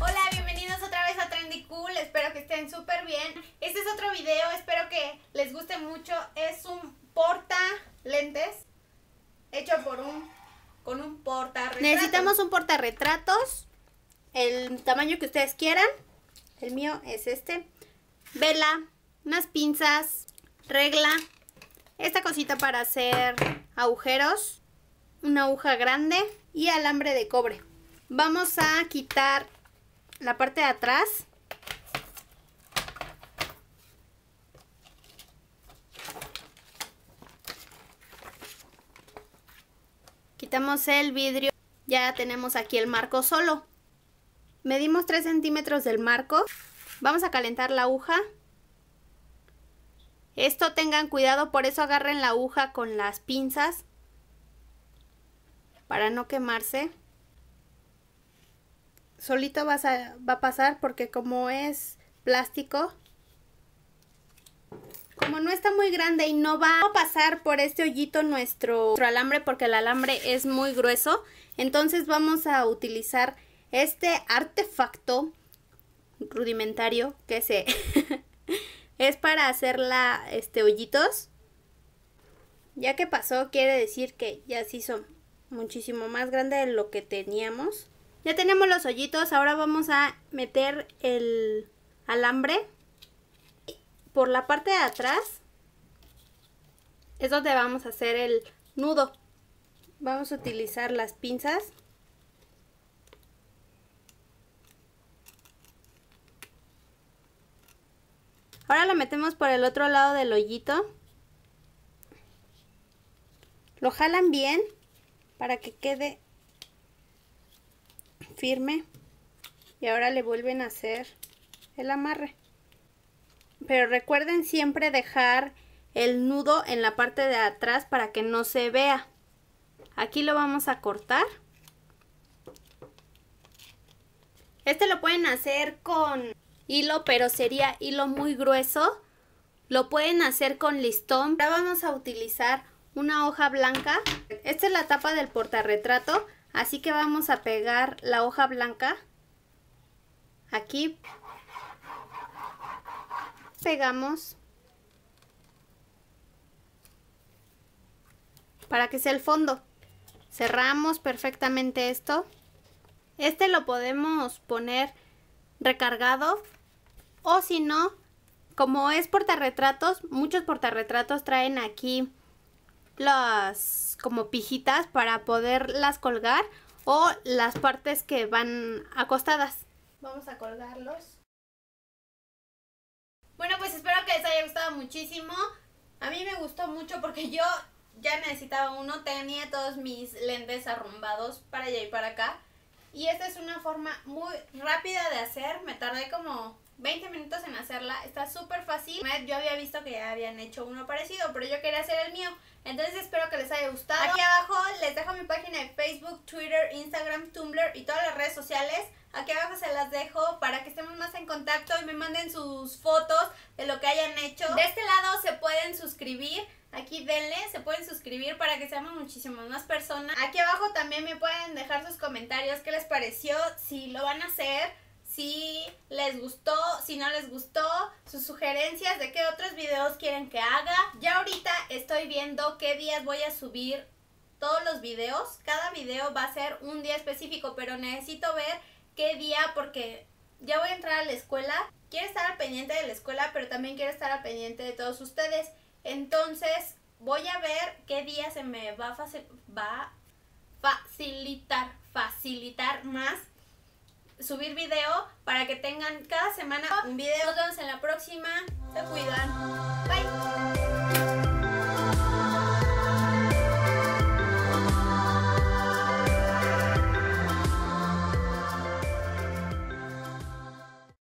Hola, bienvenidos otra vez a Trendy Cool. Espero que estén súper bien. Este es otro video, espero que les guste mucho. Es un porta lentes hecho por un con un porta Necesitamos un portarretratos, el tamaño que ustedes quieran. El mío es este. Vela, unas pinzas, regla, esta cosita para hacer agujeros, una aguja grande y alambre de cobre. Vamos a quitar la parte de atrás. Quitamos el vidrio. Ya tenemos aquí el marco solo. Medimos 3 centímetros del marco. Vamos a calentar la aguja. Esto tengan cuidado, por eso agarren la aguja con las pinzas. Para no quemarse. Solito va a, va a pasar porque como es plástico, como no está muy grande y no va a pasar por este hoyito nuestro, nuestro, alambre porque el alambre es muy grueso, entonces vamos a utilizar este artefacto rudimentario que se es para hacer la, este hoyitos. Ya que pasó quiere decir que ya se hizo muchísimo más grande de lo que teníamos. Ya tenemos los hoyitos, ahora vamos a meter el alambre por la parte de atrás. Es donde vamos a hacer el nudo. Vamos a utilizar las pinzas. Ahora lo metemos por el otro lado del hoyito. Lo jalan bien para que quede firme. Y ahora le vuelven a hacer el amarre. Pero recuerden siempre dejar el nudo en la parte de atrás para que no se vea. Aquí lo vamos a cortar. Este lo pueden hacer con hilo, pero sería hilo muy grueso. Lo pueden hacer con listón. Ahora vamos a utilizar una hoja blanca. Esta es la tapa del portarretrato, así que vamos a pegar la hoja blanca aquí. Pegamos para que sea el fondo. Cerramos perfectamente esto. Este lo podemos poner recargado o si no, como es portarretratos, muchos portarretratos traen aquí las como pijitas para poderlas colgar o las partes que van acostadas. Vamos a colgarlos. Bueno, pues espero que les haya gustado muchísimo. A mí me gustó mucho porque yo ya necesitaba uno. Tenía todos mis lentes arrumbados para allá y para acá. Y esta es una forma muy rápida de hacer. Me tardé como 20 minutos en hacerla. Está súper fácil. Yo había visto que ya habían hecho uno parecido, pero yo quería hacer el mío. Entonces espero que les haya gustado. Aquí abajo les dejo mi página de Facebook, Twitter, Instagram, Tumblr y todas las redes sociales. Aquí abajo se las dejo para que estemos más en contacto y me manden sus fotos de lo que hayan hecho. De este lado se pueden suscribir. Aquí denle, se pueden suscribir para que seamos muchísimas más personas. Aquí abajo también me pueden dejar sus comentarios, qué les pareció, si lo van a hacer, si les gustó, si no les gustó, sus sugerencias de qué otros videos quieren que haga. Ya ahorita estoy viendo qué días voy a subir todos los videos. Cada video va a ser un día específico, pero necesito ver qué día porque ya voy a entrar a la escuela. Quiero estar al pendiente de la escuela, pero también quiero estar al pendiente de todos ustedes. Entonces, voy a ver qué día se me va a, va facilitar, facilitar más subir video para que tengan cada semana un video. Nos vemos en la próxima. Se cuidan. Bye.